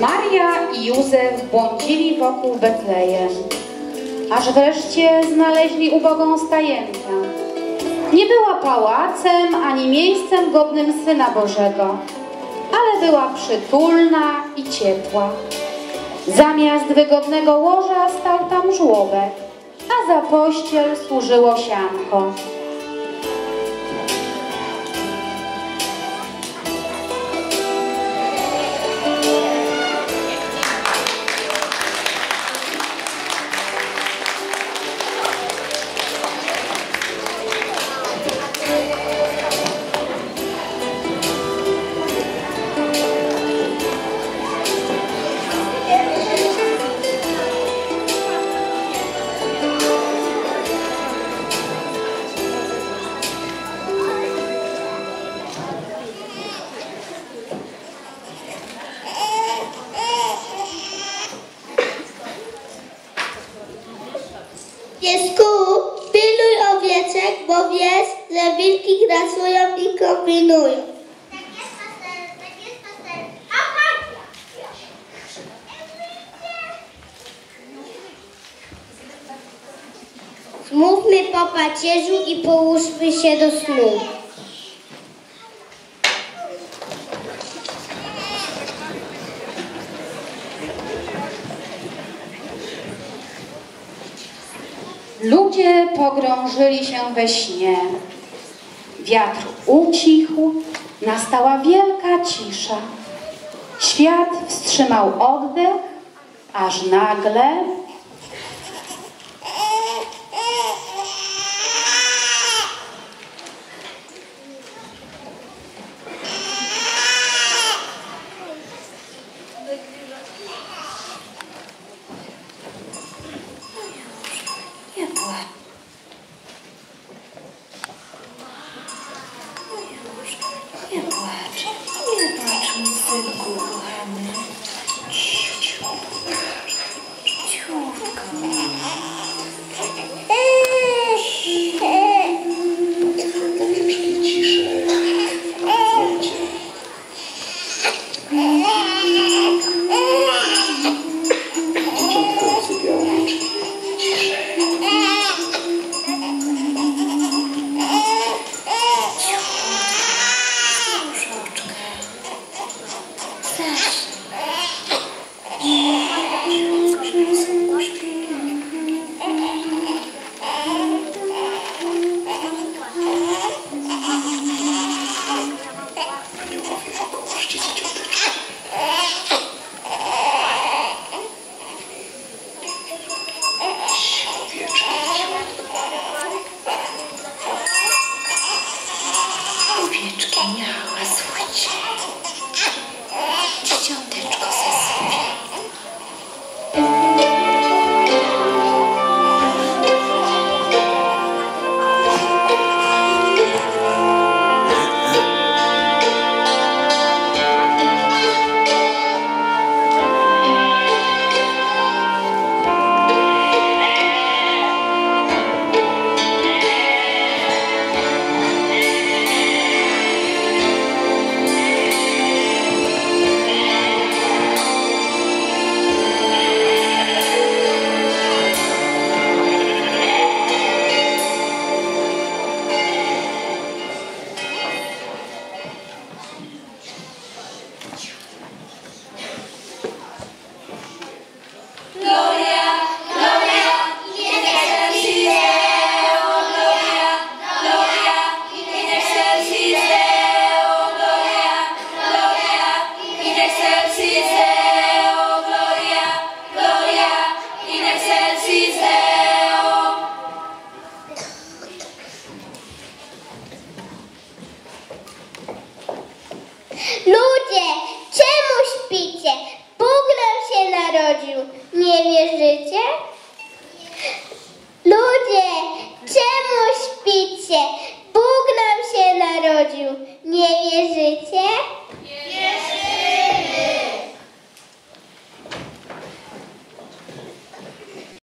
Maria i Józef błądzili wokół Betlejem, aż wreszcie znaleźli ubogą stajenkę. Nie była pałacem ani miejscem godnym Syna Bożego, ale była przytulna i ciepła. Zamiast wygodnego łoża stał tam żłobek, a za pościel służyło sianko. Piesku, pilnuj owieczek, bo wiesz, że wilki grasują i kombinują. Zmówmy po pacierzu i połóżmy się do snu. Ludzie pogrążyli się we śnie. Wiatr ucichł, nastała wielka cisza. Świat wstrzymał oddech, aż nagle Yes. Śpicie? Bóg nam się narodził. Nie wierzycie? Ludzie, czemu śpicie?